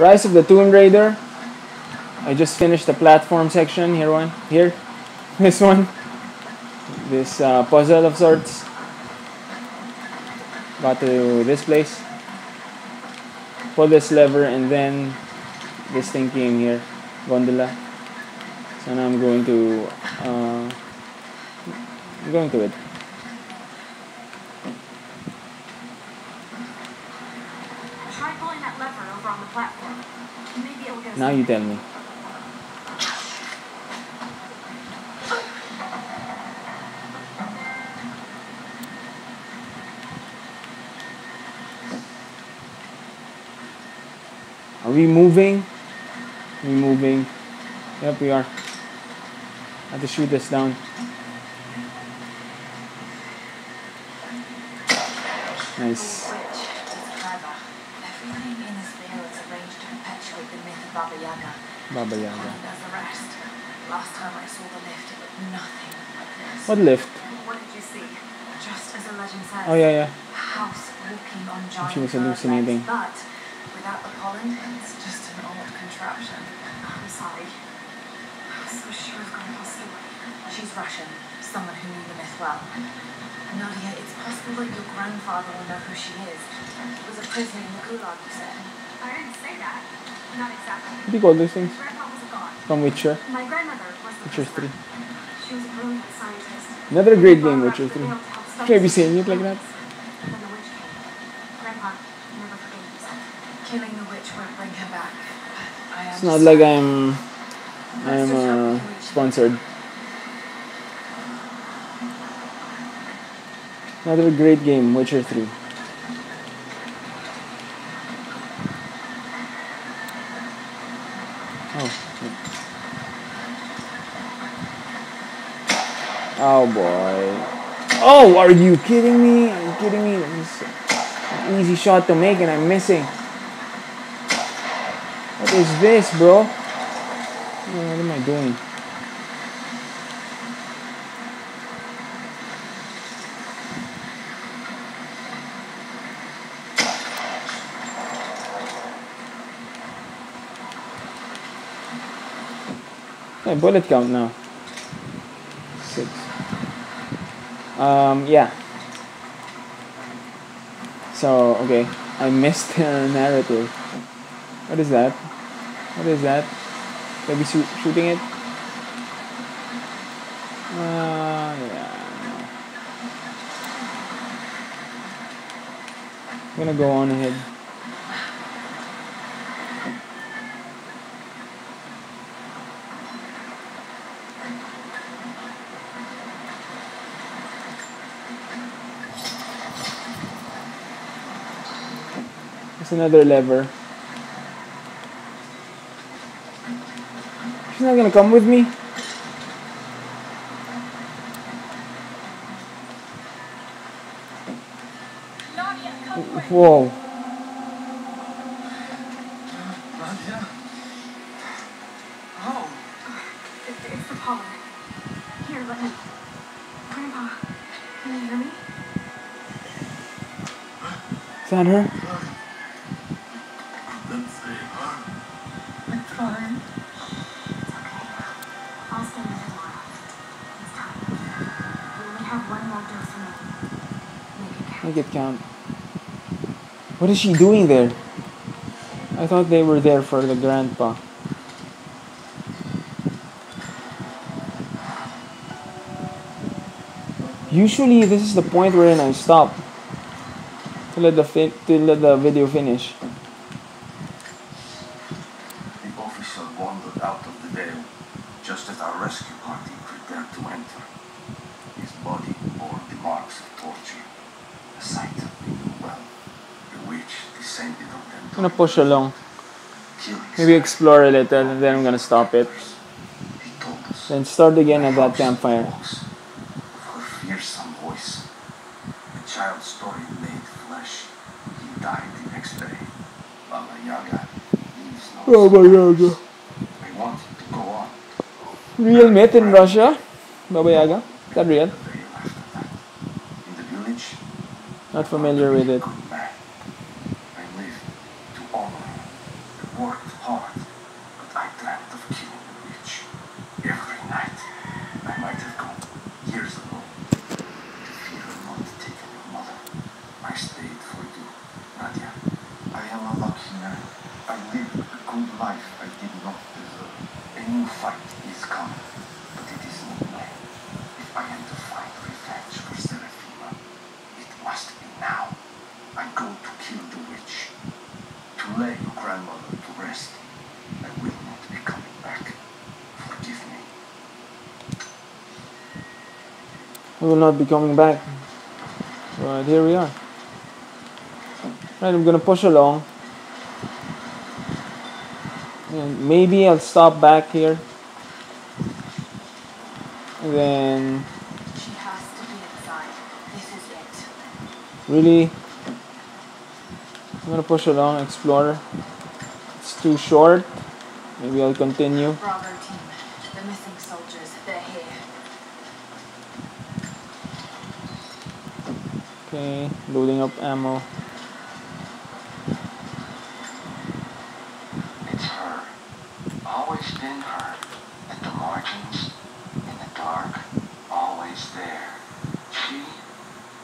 Rise of the Tomb Raider. I just finished the platform section. Here one. Here. This one. This uh, puzzle of sorts. Got to this place. Pull this lever and then this thing came here. Gondola. So now I'm going to uh, I'm going to it. Try pulling that lever over on the platform. Maybe it'll get us Now you tell me. Are we moving? we moving? Yep, we are. I have to shoot this down. Nice. Witch is clever. Everything in this vale is arranged to perpetuate the myth of Baba Yaga. Baba And Yaga. does the rest. Last time I saw the lift, it looked nothing like this. What lift? What did you see? Just as the legend says. Oh yeah, yeah. House walking on giant She was hallucinating. But without the pollen, it's just an old contraption. I'm sorry. I was so sure of Grandpa's. She's Russian, someone who knew the myth well. Nadia, it's possible that your grandfather will know who she is. He was a prisoner in the Gulag, you said. I didn't say that. Not exactly. What do you call those things? Grandpa was a god. From Witcher. My grandmother was the Witcher 3. She was a brilliant scientist. Another great game, Witcher 3. veil to Can you be saying it like that? When the witch came, Grandpa never forgave himself. Killing the witch won't bring her back. But I It's not like I'm I'm uh, sponsored. Another great game, Witcher 3. Oh boy. Oh, are you kidding me? Are you kidding me? An easy shot to make and I'm missing. What is this, bro? What am I doing? Okay, bullet count now. Six. Um, yeah. So, okay. I missed the narrative. What is that? What is that? Maybe shoo- shooting it? Uh, yeah. no. I'm gonna go on ahead. Another lever. She's not gonna come with me. Whoa. Is that It- Make it count. What is she doing there? I thought they were there for the grandpa. Usually, this is the point wherein I stop to let the to let the video finish. The officer wandered out of the vale just as our rescue party prepared to enter. His body bore the marks of torture, a sight we knew well. The witch descended on them. I'm gonna push along. Maybe explore a little, and then I'm gonna stop it. He. Then start again at that campfire. her fearsome voice, the child's story made flesh. He died the next day. Baba Yaga leaves no Oh my god. I wanted to go on. Real myth in Russia? Baba Yaga? Is that real? The veil after that. In the village, Not familiar with it. good man. I lived to honor the worked hard, but I dreamt of killing the witch every night. I might have gone years ago. To fear of not taking your mother, I stayed for you, Nadia. I am a lucky man. I lived a good life I did not deserve. A new fight is coming, but it is not now. If I am to find revenge for Seraphima, it must be now. I go to kill the witch. To lay your grandmother to rest. I will not be coming back. Forgive me. We will not be coming back. But here we are. Right, I'm gonna push along. And maybe I'll stop back here. And then She has to be inside. This is it. really I'm gonna push along, explore. It's too short. Maybe I'll continue. Bravo team. The missing soldiers. They're here. Okay, loading up ammo. It's her. Always been her. At the margins, in the dark, always there. She,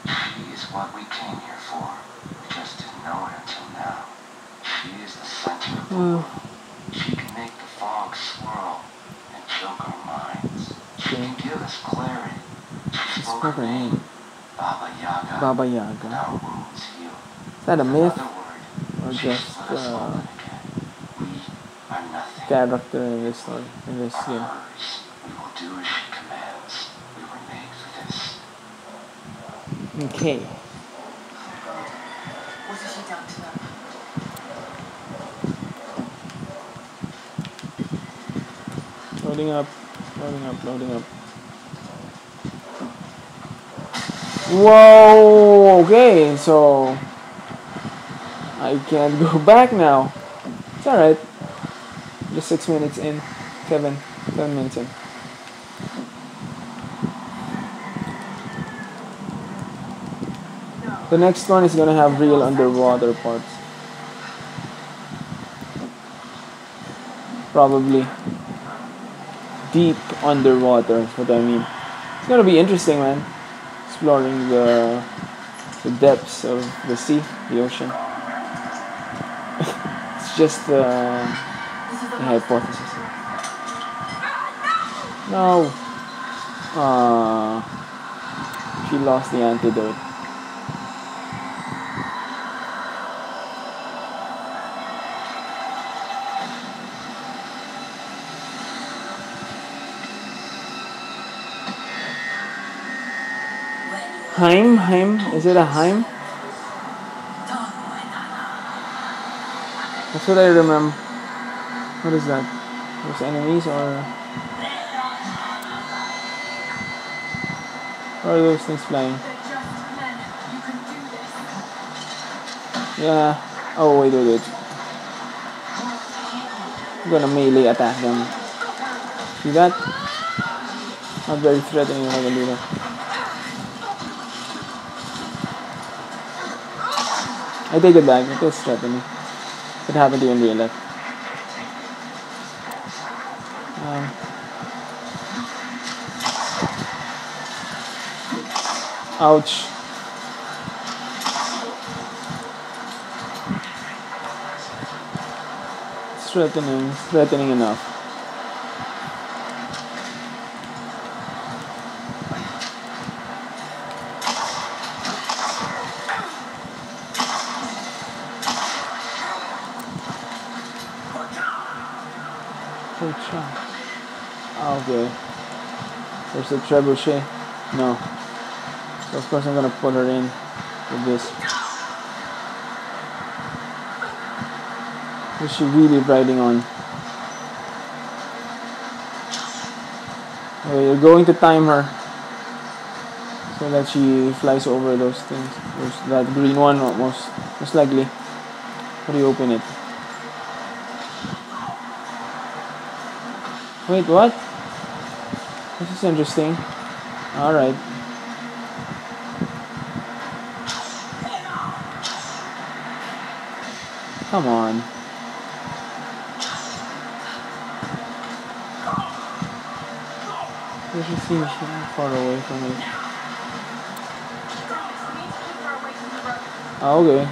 she is what we came here for. We just didn't know it until now. She is the center of the Hmm. world. She can make the fog swirl and choke our minds. She can give us clarity. She spoke her name. Baba Yaga. Is that a myth or just uh, character in this story, in this game? Okay. Loading up, loading up, loading up. Whoa! Okay, so I can't go back now. It's alright. Just six minutes in. Seven. Seven minutes in. The next one is gonna have real underwater parts. Probably deep underwater is what I mean. It's gonna be interesting, man. Exploring the the depths of the sea, the ocean. it's just uh, a hypothesis. No. Uh, she lost the antidote. Heim? Heim? Is it a Heim? That's what I remember. What is that? Those enemies or or are those things flying? Yeah. Oh wait, wait, wait. I'm gonna melee attack them. See that? Not very threatening if I can do that. I take it back. It is threatening. It happened to you in real life. Um, ouch. Threatening. Threatening enough. Good shot. Ah, Okay. There's a trebuchet. No. So of course I'm gonna put her in with this. What's she really riding on? Okay, you're going to time her so that she flies over those things. There's that green one most most likely. How do you open it? Wait, what? This is interesting. Alright. Come on. This just seems far away from me. Oh, okay.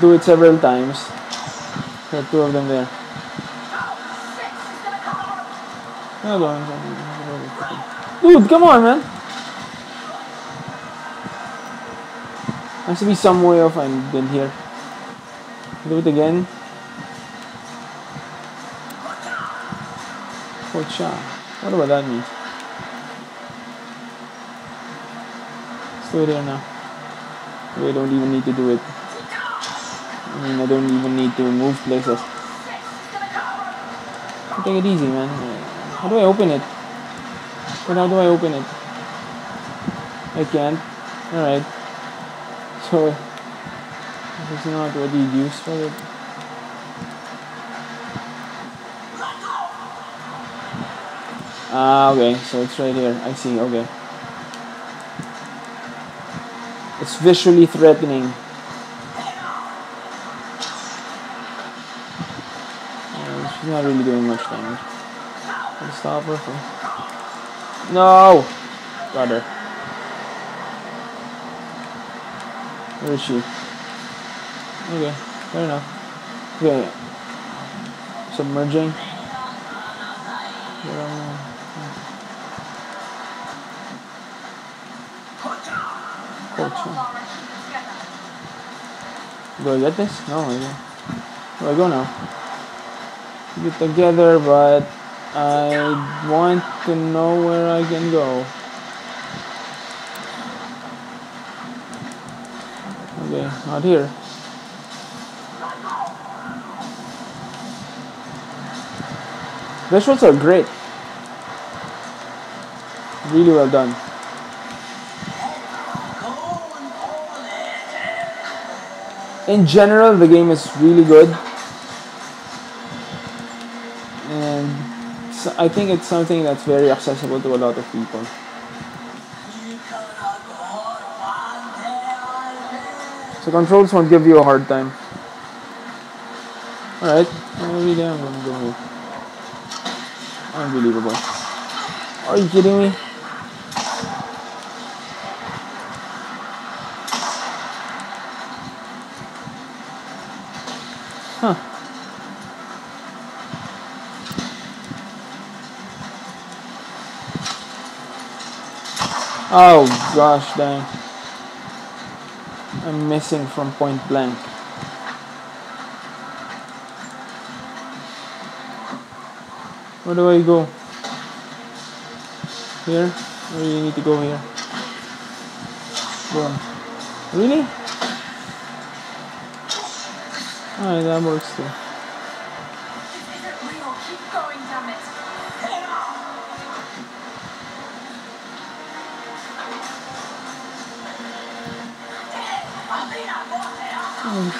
Do it several times. There are two of them there. Go on. Dude, come on, man. Has to be some way of I'm good here. Do it again. Pocha. What about that mean? Let's do it here now. We don't even need to do it. I mean, I don't even need to move places. Take it easy, man. How do I open it? But how do I open it? I can't. Alright. So, is not what you use for it. Ah, okay. So it's right here. I see. Okay. It's visually threatening. She's not really doing much damage. I'll stop her. No! Got her. Where is she? Okay, fair enough. Okay. Submerging. Am I? Coach. Do I get this? No, I don't. Where I go now? Get together, but I want to know where I can go. Okay, not here. Visuals are great. Really well done. In general, the game is really good. And so I think it's something that's very accessible to a lot of people. So controls won't give you a hard time. Alright, oh, I'm gonna go. Unbelievable. Are you kidding me? Oh gosh dang. I'm missing from point blank. Where do I go? Here? Or you need to go here? Go. Really? Alright, that works too.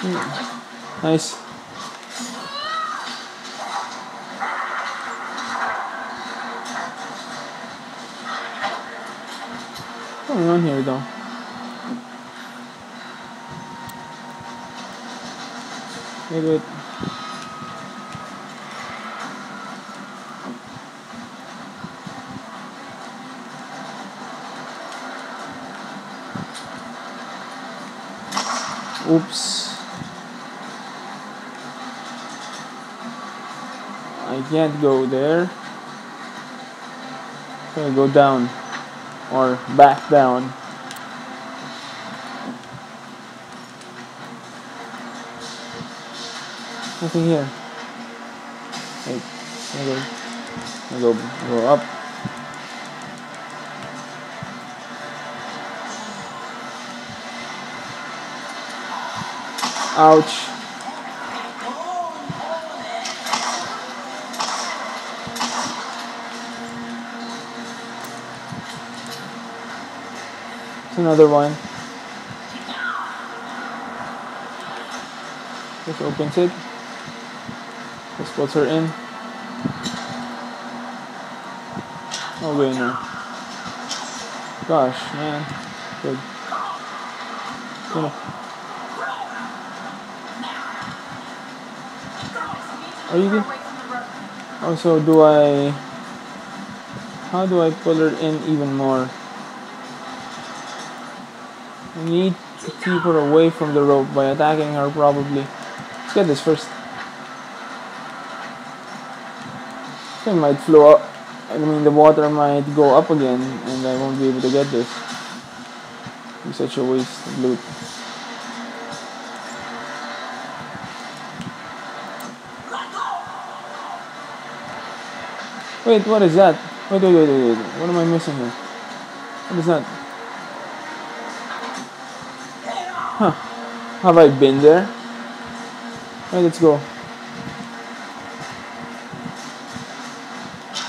Mm-hmm. Nice. What's going on here though? Wait, wait. Oops. I can't go there. Go down. Or back down. Nothing here. Wait, I go, I go, go up. Ouch. It's another one. Just opens it. Just puts her in. Oh wait no. Gosh, man. Good. You know. Are you good? Also, do I... How do I pull her in even more? Need to keep her away from the rope by attacking her probably. Let's get this first. It might flow up. I mean, the water might go up again and I won't be able to get this. It's such a waste of loot. Wait, what is that? Wait, wait, wait, wait, wait. What am I missing here? What is that? Huh. Have I been there? Let's go.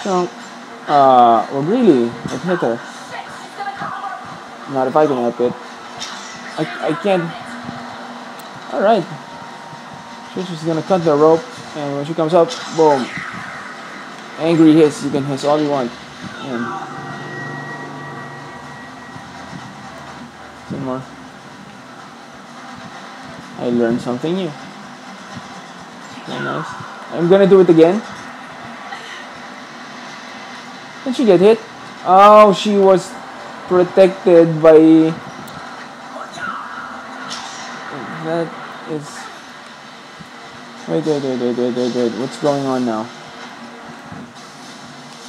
Chunk. Uh, well, really? It hit her. Not if I can help it. I, I can't. Alright. She's just gonna cut the rope, and when she comes up, boom. Angry hiss. You can hiss all you want. And some more. I learned something new. Very nice. I'm gonna do it again. Did she get hit? Oh, she was protected by. That is. Wait, wait, wait, wait, wait, wait, wait. What's going on now?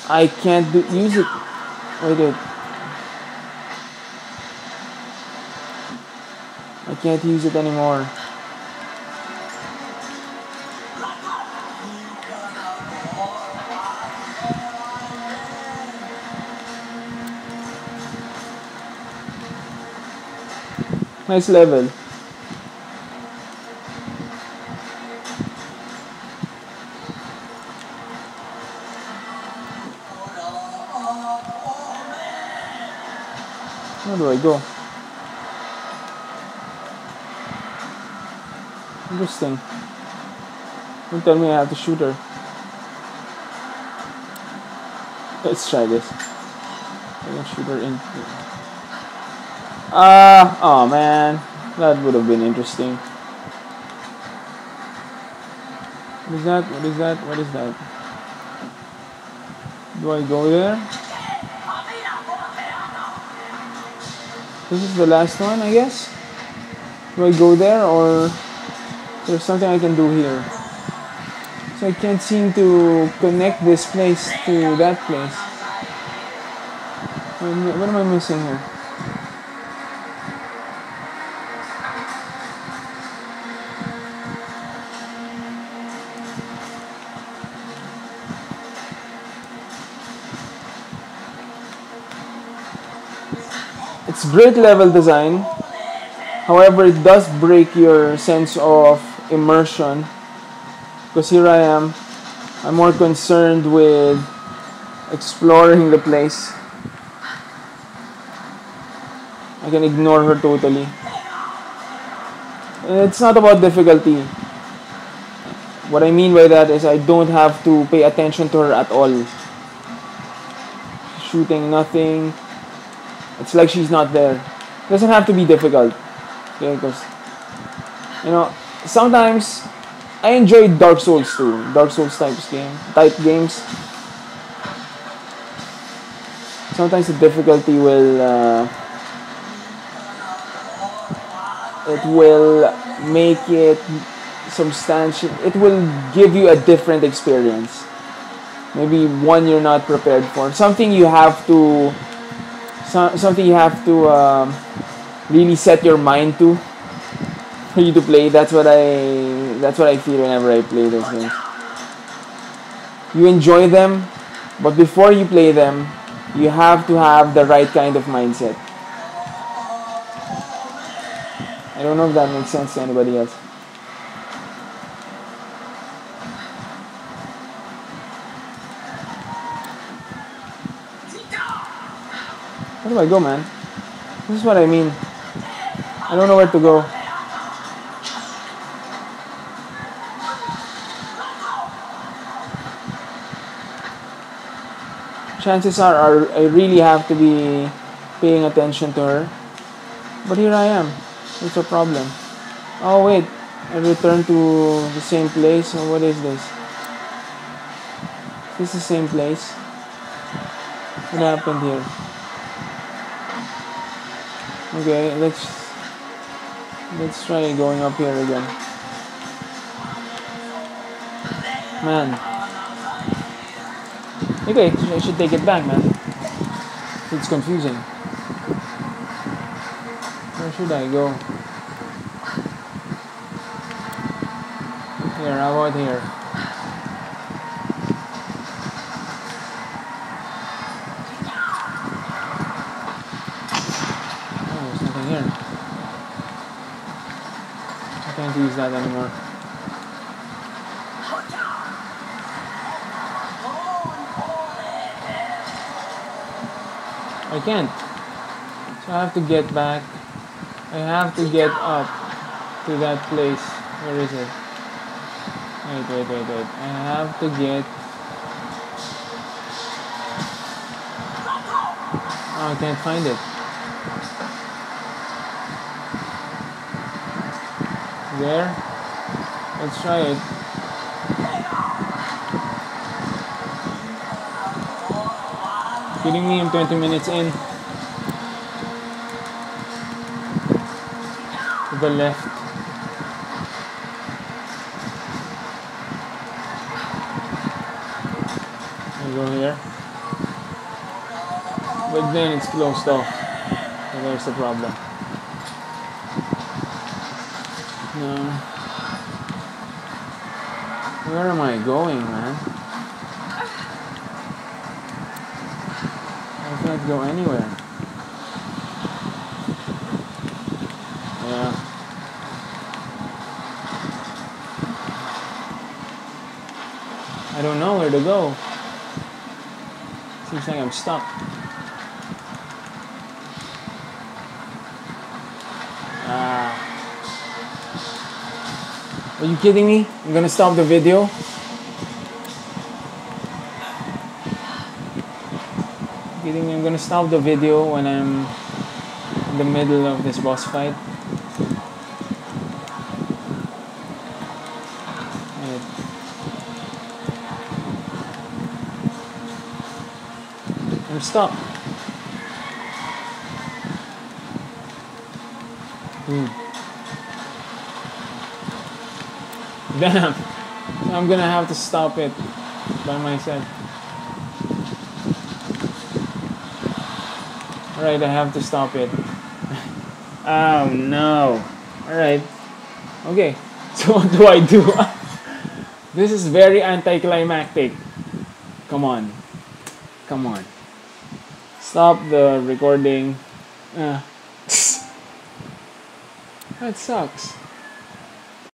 I can't do, use it. Wait, wait. I can't use it anymore. Nice level. Where do I go? Interesting. Don't tell me I have to shoot her. Let's try this. I can shoot her in. Ah, oh man. That would have been interesting. What is that? What is that? What is that? Do I go there? This is the last one, I guess. Do I go there or there's something I can do here? So I can't seem to connect this place to that place. What am I missing here? It's great level design. However, it does break your sense of immersion. Because here I am, I'm more concerned with exploring the place. I can ignore her totally. It's not about difficulty. What I mean by that is I don't have to pay attention to her at all. Shooting nothing, it's like she's not there. It Doesn't have to be difficult. Okay, because you know, sometimes I enjoy Dark Souls too. Dark Souls types game type games. Sometimes the difficulty will uh, it will make it substantial. It will give you a different experience. Maybe one you're not prepared for. Something you have to so, something you have to um, really set your mind to for you to play. That's what I that's what I feel whenever I play those games. You enjoy them, but before you play them, you have to have the right kind of mindset. I don't know if that makes sense to anybody else. Where do I go, man? This is what I mean. I don't know where to go. Chances are, are I really have to be paying attention to her. But here I am. It's a problem. Oh wait, I returned to the same place. What is this? Is the same place? What happened here? Okay, let's let's try going up here again. Man. Okay, I should take it back, man. It's confusing. Where should I go? Here, how about here? Oh, there's nothing here. Can't use that anymore. I can't. So I have to get back. I have to get up to that place. Where is it? Wait, wait, wait, wait. I have to get. Oh, I can't find it. There. Let's try it. Kidding me? I'm 20 minutes in. To the left. I go here. But then it's closed off. So there's the problem. No. Where am I going, man? I can't go anywhere. Yeah. I don't know where to go. Seems like I'm stuck. Are you kidding me? I'm gonna stop the video. kidding me? I'm gonna stop the video when I'm in the middle of this boss fight. I'm stuck. Hmm. I'm gonna have to stop it by myself. Alright, I have to stop it. oh no. Alright. Okay. So what do I do? this is very anticlimactic. Come on. Come on. Stop the recording. Uh, that sucks.